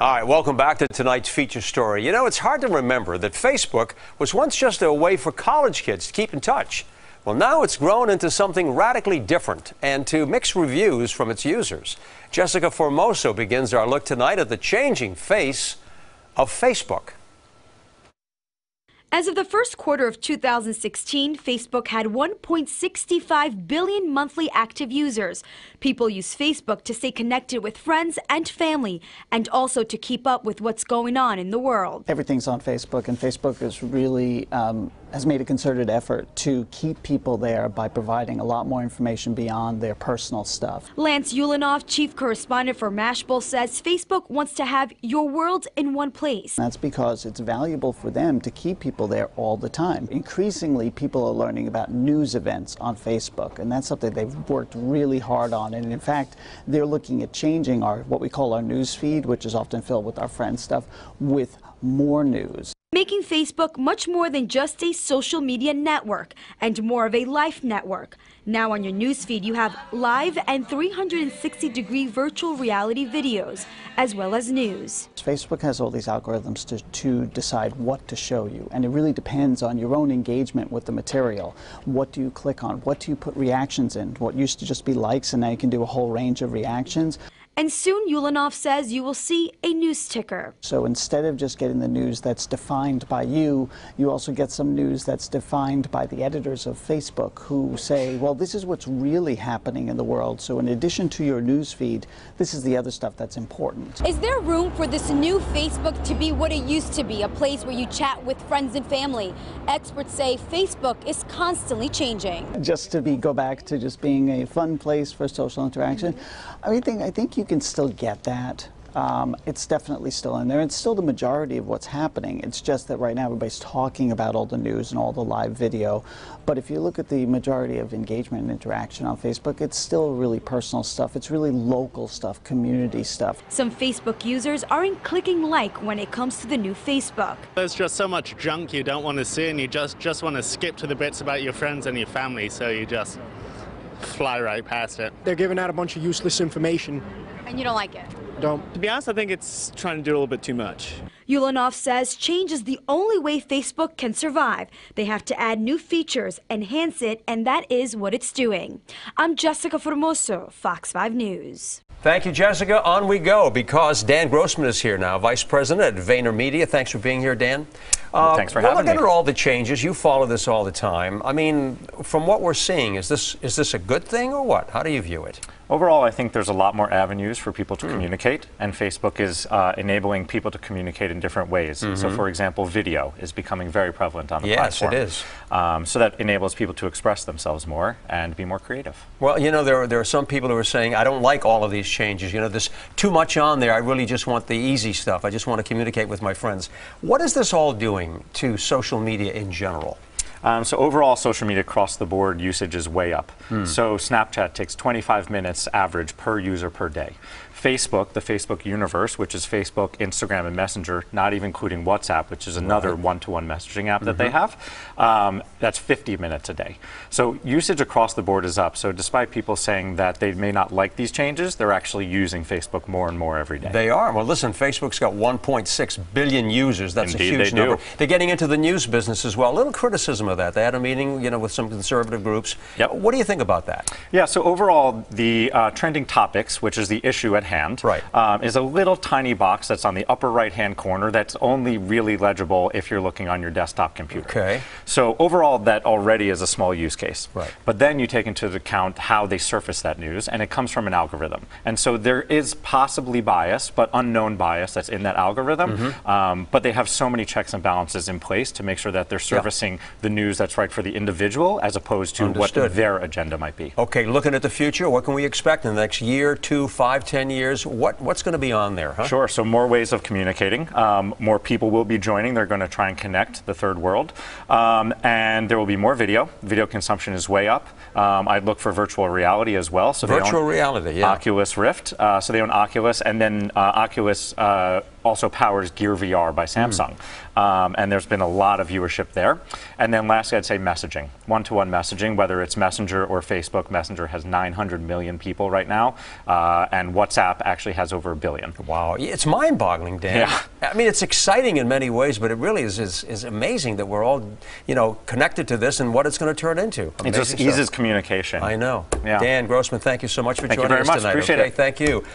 All right, welcome back to tonight's feature story. You know, it's hard to remember that Facebook was once just a way for college kids to keep in touch. Well, now it's grown into something radically different and to mixed reviews from its users. Jessica Formoso begins our look tonight at the changing face of Facebook. As of the first quarter of 2016, Facebook had 1.65 billion monthly active users. People use Facebook to stay connected with friends and family and also to keep up with what's going on in the world. Everything's on Facebook, and Facebook is really um, has made a concerted effort to keep people there by providing a lot more information beyond their personal stuff. Lance Ulanoff, chief correspondent for Mashable, says Facebook wants to have your world in one place. That's because it's valuable for them to keep people there all the time. Increasingly, people are learning about news events on Facebook, and that's something they've worked really hard on. And in fact, they're looking at changing our what we call our news feed, which is often filled with our friends' stuff, with more news making Facebook much more than just a social media network and more of a life network. Now on your newsfeed, you have live and 360 degree virtual reality videos, as well as news. Facebook has all these algorithms to, to decide what to show you, and it really depends on your own engagement with the material. What do you click on? What do you put reactions in? What used to just be likes, and now you can do a whole range of reactions. And soon, Ulanoff says you will see a news ticker. So instead of just getting the news that's defined by you, you also get some news that's defined by the editors of Facebook who say, well, this is what's really happening in the world. So in addition to your news feed, this is the other stuff that's important. Is there room for this new Facebook to be what it used to be, a place where you chat with friends and family? Experts say Facebook is constantly changing. Just to be go back to just being a fun place for social interaction. I mean, I think, I think you can still get that. Um, it's definitely still in there. It's still the majority of what's happening. It's just that right now everybody's talking about all the news and all the live video. But if you look at the majority of engagement and interaction on Facebook, it's still really personal stuff. It's really local stuff, community stuff. Some Facebook users aren't clicking like when it comes to the new Facebook. There's just so much junk you don't want to see and you just, just want to skip to the bits about your friends and your family. So you just fly right past it. They're giving out a bunch of useless information. And you don't like it? Don't. To be honest, I think it's trying to do a little bit too much. Ulanoff says change is the only way Facebook can survive. They have to add new features, enhance it, and that is what it's doing. I'm Jessica Formoso, Fox 5 News. Thank you, Jessica. On we go because Dan Grossman is here now, Vice President at VaynerMedia. Thanks for being here, Dan. Uh, Thanks for having me. Look at all the changes. You follow this all the time. I mean, from what we're seeing, is this is this a good thing or what? How do you view it? Overall, I think there's a lot more avenues for people to mm. communicate, and Facebook is uh, enabling people to communicate in different ways. Mm -hmm. So, for example, video is becoming very prevalent on the yes, platform. Yes, it is. Um, so that enables people to express themselves more and be more creative. Well, you know, there are, there are some people who are saying, I don't like all of these changes. You know, there's too much on there. I really just want the easy stuff. I just want to communicate with my friends. What is this all doing to social media in general? Um, so overall, social media across the board usage is way up. Hmm. So Snapchat takes 25 minutes average per user per day. Facebook, the Facebook universe, which is Facebook, Instagram, and Messenger, not even including WhatsApp, which is another one-to-one messaging app that mm -hmm. they mm-hmm. have, um, that's 50 minutes a day. So usage across the board is up. So despite people saying that they may not like these changes, they're actually using Facebook more and more every day. They are. Well, listen, Facebook's got 1.6 billion users. That's Indeed, a huge they number. Do. They're getting into the news business as well. A little criticism of that. They had a meeting, you know, with some conservative groups. Yep. What do you think about that? Yeah. So overall, the uh, trending topics, which is the issue at hand, right. Um, is a little tiny box that's on the upper right-hand corner that's only really legible if you're looking on your desktop computer. Okay. So overall, that already is a small use case. Right. But then you take into account how they surface that news, and it comes from an algorithm. And so there is possibly bias, but unknown bias that's in that algorithm. Mm -hmm. um, but they have so many checks and balances in place to make sure that they're servicing yeah. the news that's right for the individual as opposed to Understood. what their agenda might be. Okay, looking at the future, what can we expect in the next year, two, five, ten years? What what's going to be on there? Huh? Sure. So more ways of communicating. Um, more people will be joining. They're going to try and connect the third world, um, and there will be more video. Video consumption is way up. Um, I'd look for virtual reality as well. So virtual reality, yeah. Oculus Rift. Uh, so they own Oculus, and then uh, Oculus. Uh, also powers Gear VR by Samsung. Mm. Um, and there's been a lot of viewership there. And then lastly, I'd say messaging. One-to-one messaging, whether it's Messenger or Facebook. Messenger has 900 million people right now, uh, and WhatsApp actually has over a billion. Wow, it's mind-boggling, Dan. Yeah. I mean, it's exciting in many ways, but it really is, is, is amazing that we're all, you know, connected to this and what it's going to turn into. It Amazing just stuff. eases communication. I know. Yeah. Dan Grossman, thank you so much for Thank you joining very us much. tonight. Appreciate okay, it. thank you.